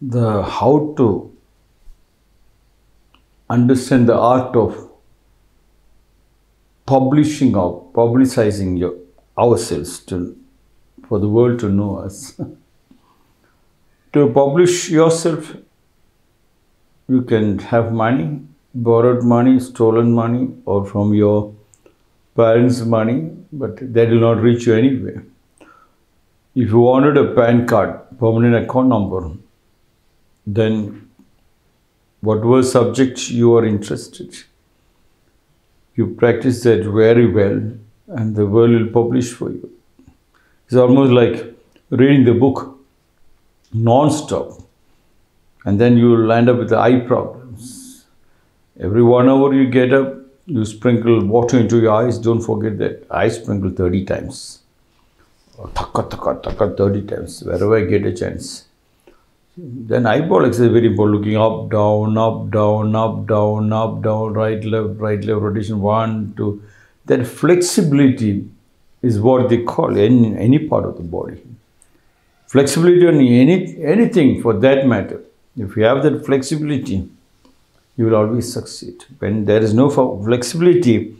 the how to understand the art of publishing or publicizing your, ourselves to, for the world to know us. to publish yourself, you can have money, borrowed money, stolen money, or from your parents' money, but that will not reach you anywhere. If you wanted a PAN card, permanent account number, then whatever subject you are interested, you practice that very well, and the world will publish for you. It's almost like reading the book non-stop, and then you will end up with the eye problems. Every one hour you get up, you sprinkle water into your eyes. Don't forget that I sprinkle 30 times. Thakka, thakka, thakka 30 times, wherever I get a chance. Then eyeball exercise is very important. Looking up, down, up, down, up, down, up, down, right, left, right, left, rotation, one, two. That flexibility is what they call in any part of the body. Flexibility on any, anything for that matter. If you have that flexibility, you will always succeed. When there is no flexibility,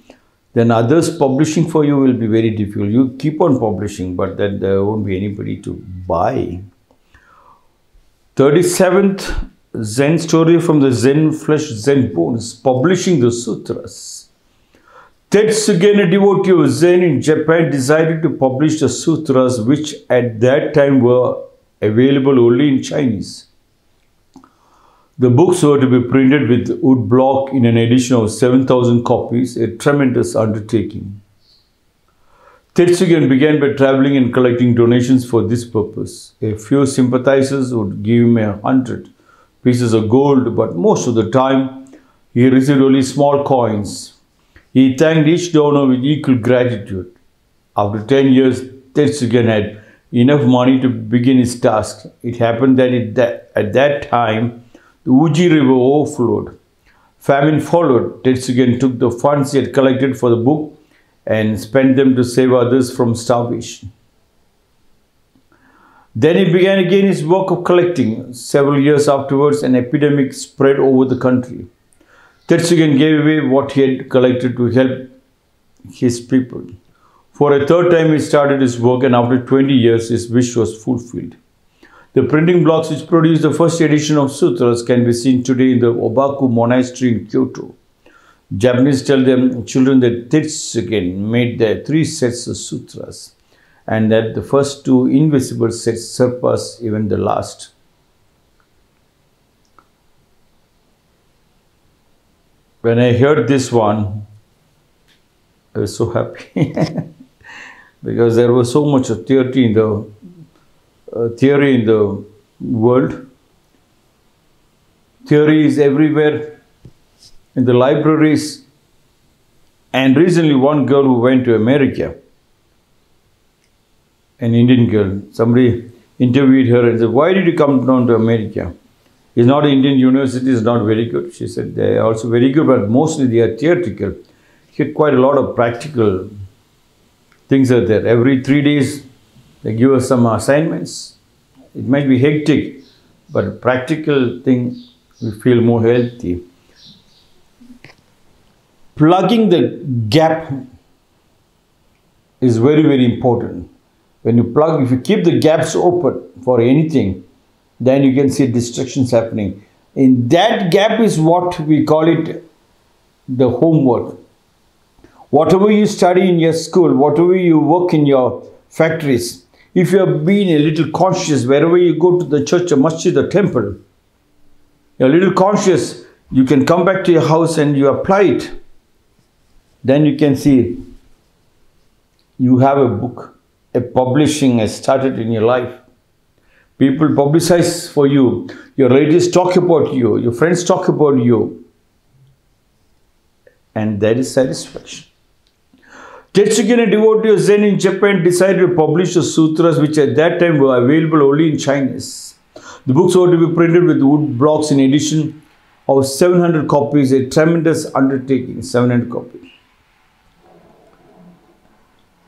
then others publishing for you will be very difficult. You keep on publishing, but then there won't be anybody to buy. 37th Zen story from the Zen Flesh, Zen Bones, publishing the sutras. Tetsugen, a devotee of Zen in Japan, decided to publish the sutras, which at that time were available only in Chinese. The books were to be printed with wood block in an edition of 7,000 copies, a tremendous undertaking. Tetsugen began by traveling and collecting donations for this purpose. A few sympathizers would give him a hundred pieces of gold, but most of the time he received only small coins. He thanked each donor with equal gratitude. After 10 years, Tetsugen had enough money to begin his task. It happened that, it, that at that time, the Uji River overflowed. Famine followed. Tetsugen took the funds he had collected for the book and spent them to save others from starvation. Then he began again his work of collecting. Several years afterwards, an epidemic spread over the country. Tetsugen gave away what he had collected to help his people. For a third time, he started his work, and after 20 years, his wish was fulfilled. The printing blocks which produced the first edition of sutras can be seen today in the Obaku Monastery in Kyoto. Japanese tell them children that Tetsugen made the three sets of sutras and that the first two invisible sets surpass even the last. When I heard this one, I was so happy because there was so much theory in the uh, theory in the world. Theory is everywhere in the libraries. And recently, one girl who went to America, an Indian girl, somebody interviewed her and said, Why did you come down to America? It's not Indian university is not very good. She said they are also very good, but mostly they are theoretical. Here quite a lot of practical things are there. Every three days they give us some assignments. It might be hectic, but practical thing we feel more healthy. Plugging the gap is very, very important. When you plug, if you keep the gaps open for anything, then you can see distractions happening. In that gap is what we call it the homework. Whatever you study in your school, whatever you work in your factories, if you have been a little conscious wherever you go to the church, a masjid, a temple, you're a little conscious, you can come back to your house and you apply it. Then you can see you have a book, a publishing has started in your life. People publicize for you. Your relatives talk about you. Your friends talk about you. And that is satisfaction. Tetsugen, a devotee of Zen in Japan, decided to publish the sutras which at that time were available only in Chinese. The books were to be printed with wood blocks in edition of 700 copies, a tremendous undertaking, 700 copies.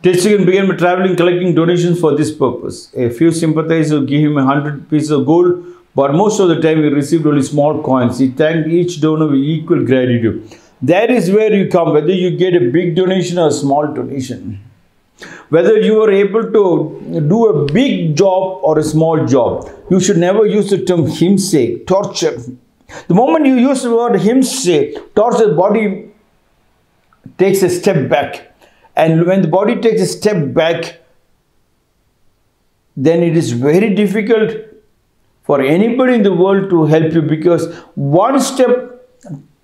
Tetsugen began by traveling collecting donations for this purpose. A few sympathizers gave him a hundred pieces of gold, but most of the time he received only small coins. He thanked each donor with equal gratitude. That is where you come, whether you get a big donation or a small donation. Whether you are able to do a big job or a small job, you should never use the term himse, torture. The moment you use the word himse, torture, body takes a step back. And when the body takes a step back, then it is very difficult for anybody in the world to help you because one step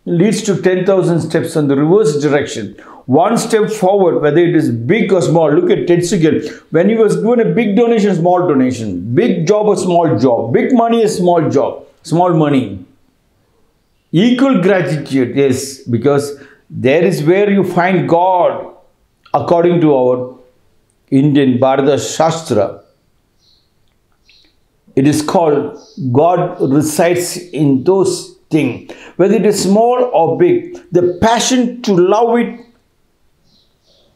leads to 10,000 steps in the reverse direction. One step forward, whether it is big or small. Look at Tetsugen. When he was doing a big donation, small donation. Big job or small job. Big money, a small job. Small money. Equal gratitude, yes, because there is where you find God according to our Indian Bharata Shastra. It is called God resides in those things, whether it is small or big. The passion to love it,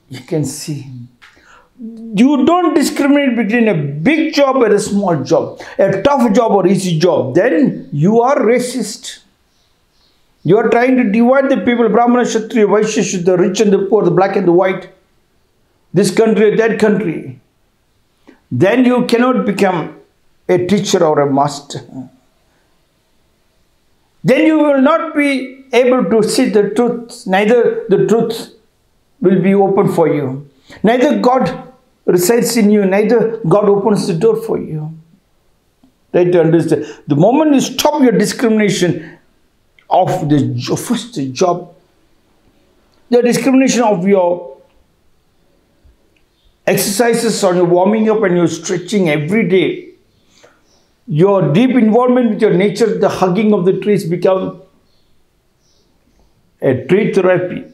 you can see. You don't discriminate between a big job and a small job, a tough job or easy job. Then you are racist. You are trying to divide the people, Brahmana, Kshatriya, Vaishya, the rich and the poor, the black and the white, this country, that country. Then you cannot become a teacher or a master. Then you will not be able to see the truth, neither the truth will be open for you. Neither God resides in you, neither God opens the door for you. Try to understand. The moment you stop your discrimination of the first job, the discrimination of your exercises on your warming up and your stretching every day, your deep involvement with your nature, the hugging of the trees become a tree therapy.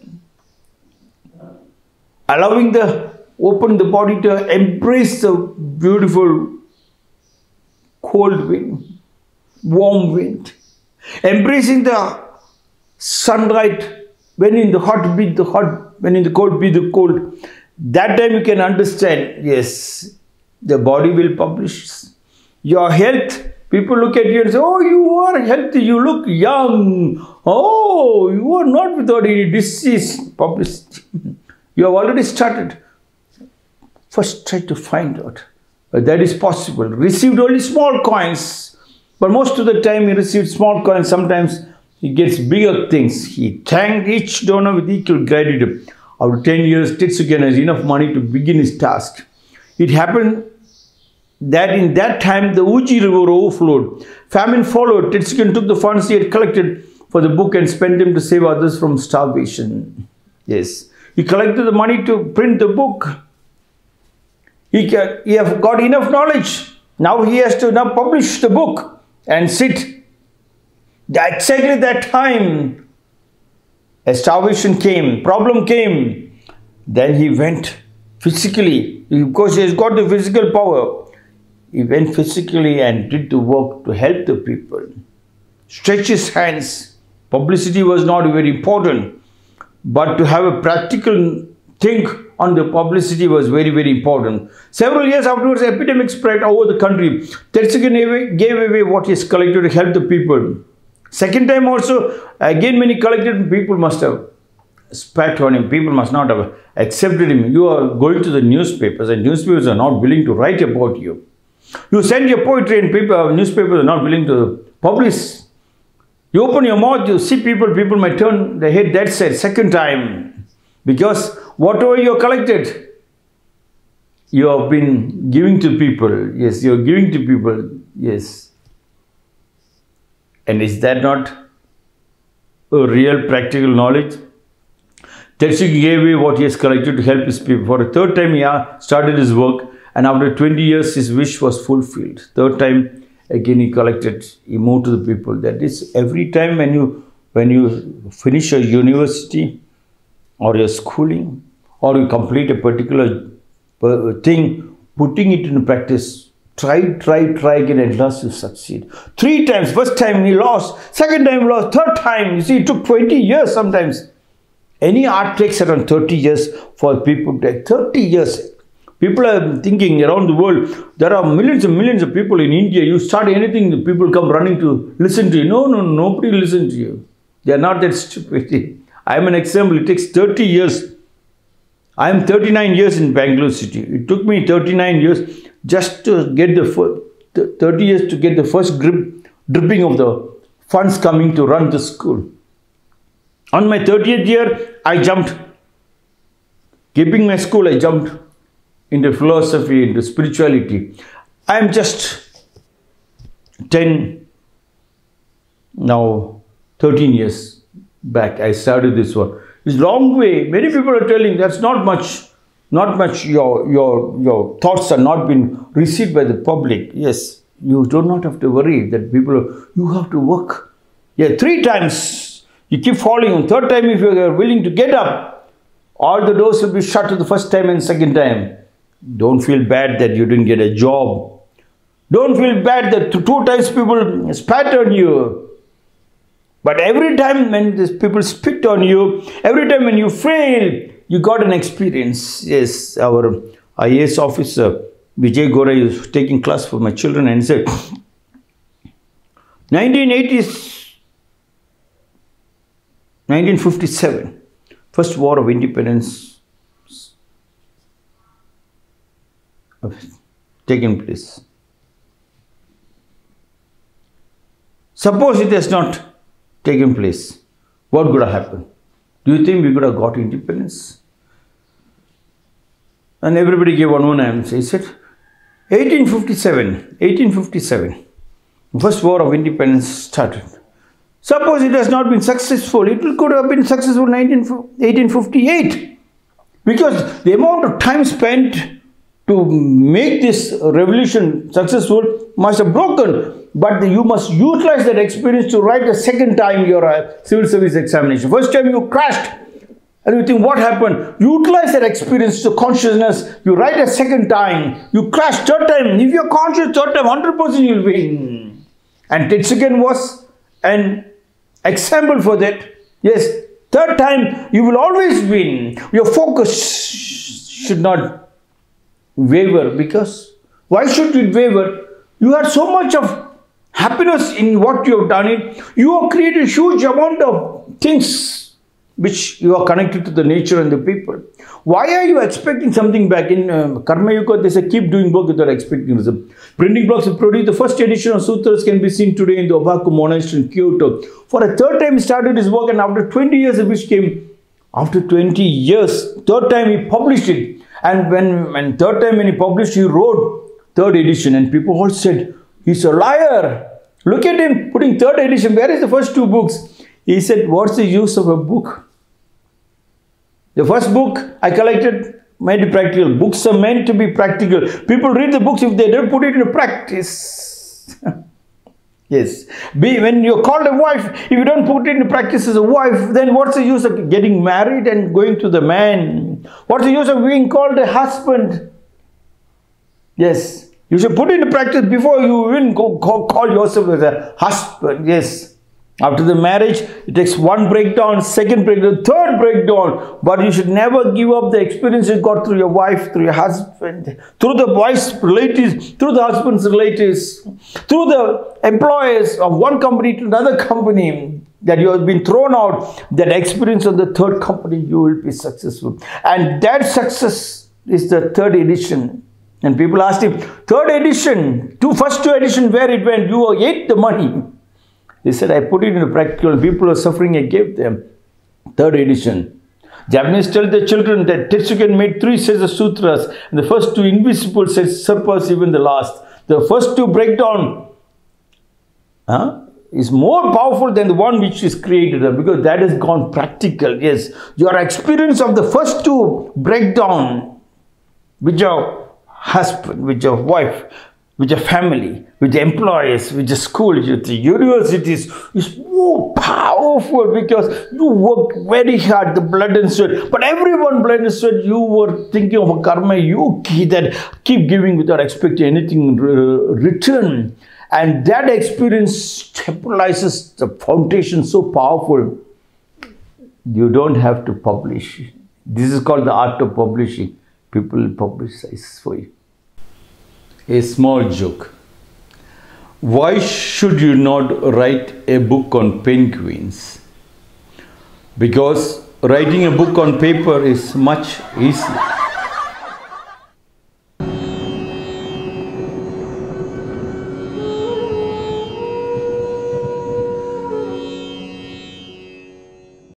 Allowing the open the body to embrace the beautiful cold wind, warm wind, embracing the sunlight when in the hot be the hot, when in the cold be the cold. That time you can understand, yes, the body will publish your health. People look at you and say, Oh, you are healthy, you look young. Oh, you are not without any disease. Publicity. You have already started. First, try to find out that is possible. Received only small coins, but most of the time he received small coins. Sometimes he gets bigger things. He thanked each donor with equal gratitude. After 10 years, Tetsugen has enough money to begin his task. It happened that in that time the Uji River overflowed. Famine followed. Tetsugen took the funds he had collected for the book and spent them to save others from starvation. Yes. He collected the money to print the book. He, he have got enough knowledge. Now he has to now publish the book and sit. Exactly that time, starvation came, problem came. Then he went physically, because he has got the physical power. He went physically and did the work to help the people. Stretch his hands. Publicity was not very important, but to have a practical think on the publicity was very, very important. Several years afterwards, epidemic spread over the country. Tetsugen gave away what he has collected to help the people. Second time also, again many collected people must have spat on him. People must not have accepted him. You are going to the newspapers and newspapers are not willing to write about you. You send your poetry and people, uh, newspapers are not willing to publish. You open your mouth, you see people, people might turn their head that side second time. Because whatever you have collected, you have been giving to people. Yes, you are giving to people. Yes. And is that not a real practical knowledge? Tetsuki gave away what he has collected to help his people. For a third time, he started his work and after 20 years, his wish was fulfilled. Third time, again he collected, he moved to the people. That is, every time when you when you finish your university or your schooling or you complete a particular uh, thing, putting it in practice, try, try, try again, at last you succeed. Three times, first time he lost, second time lost, third time, you see, it took 20 years sometimes. Any art takes around 30 years for people to take 30 years People are thinking around the world, there are millions and millions of people in India. You start anything, people come running to listen to you. No, no, nobody listens to you. They are not that stupid. I am an example. It takes 30 years. I am 39 years in Bangalore city. It took me 39 years just to get the first, 30 years to get the first grip, dripping of the funds coming to run the school. On my 30th year, I jumped. Keeping my school, I jumped into philosophy, into spirituality. I am just 10, now 13 years back. I started this one. It's a long way. Many people are telling that's not much, not much. Your your your thoughts are not been received by the public. Yes, you do not have to worry that people. You have to work. Yeah, three times you keep falling. On third time, if you are willing to get up, all the doors will be shut to the first time and second time. Don't feel bad that you didn't get a job. Don't feel bad that two times people spat on you. But every time when these people spit on you, every time when you fail, you got an experience. Yes, our IAS officer, Vijay Gorai, is taking class for my children and said, 1980s, 1957, first war of independence taken place. Suppose it has not taken place, what would have happened? Do you think we could have got independence? And everybody gave one one answer. He said, 1857, 1857, first war of independence started. Suppose it has not been successful, it could have been successful in 1858 because the amount of time spent to make this revolution successful must have broken. But you must utilize that experience to write a second time your uh, civil service examination. First time you crashed and you think what happened? Utilize that experience to consciousness. You write a second time. You crash third time. If you're conscious third time, 100% you'll win. And Tetsugen was an example for that. Yes, third time you will always win. Your focus should not waver because why should it waver? You had so much of happiness in what you have done it. You have created a huge amount of things which you are connected to the nature and the people. Why are you expecting something back? In uh, Karma Yoga, they say keep doing work without expecting. Printing blocks have produced the first edition of Sutras can be seen today in the Obaku Monastery in Kyoto. For a third time, he started his work, and after 20 years, which came after 20 years, third time he published it. And when, when third time when he published, he wrote third edition and people all said, he's a liar. Look at him putting third edition. Where is the first two books? He said, what's the use of a book? The first book I collected made it practical. Books are meant to be practical. People read the books if they don't put it into practice. Yes. Be, when you're called a wife, if you don't put it into practice as a wife, then what's the use of getting married and going to the man? What's the use of being called a husband? Yes. You should put into practice before you even go, go call yourself as a husband. Yes. After the marriage, it takes one breakdown, second breakdown, third breakdown. But you should never give up the experience you got through your wife, through your husband, through the wife's relatives, through the husband's relatives, through the employers of one company to another company that you have been thrown out. That experience of the third company, you will be successful. And that success is the third edition. And people asked him, third edition, two first two edition, where it went? You ate the money. He said, I put it in a practical. People are suffering. I gave them. Third edition. Japanese tell their children that Tetsugen made three sets of sutras. And the first two invisible sets surpass even the last. The first two breakdown huh, is more powerful than the one which is created because that has gone practical. Yes, your experience of the first two breakdown with your husband, with your wife, with your family, with the employees, with the school, with the universities is more powerful because you work very hard, the blood and sweat. But everyone blood and sweat, you were thinking of a karma yogi that keep giving without expecting anything return. And that experience stabilizes the foundation so powerful. You don't have to publish. This is called the art of publishing. People publicize for you. A small joke. Why should you not write a book on penguins? Because writing a book on paper is much easier.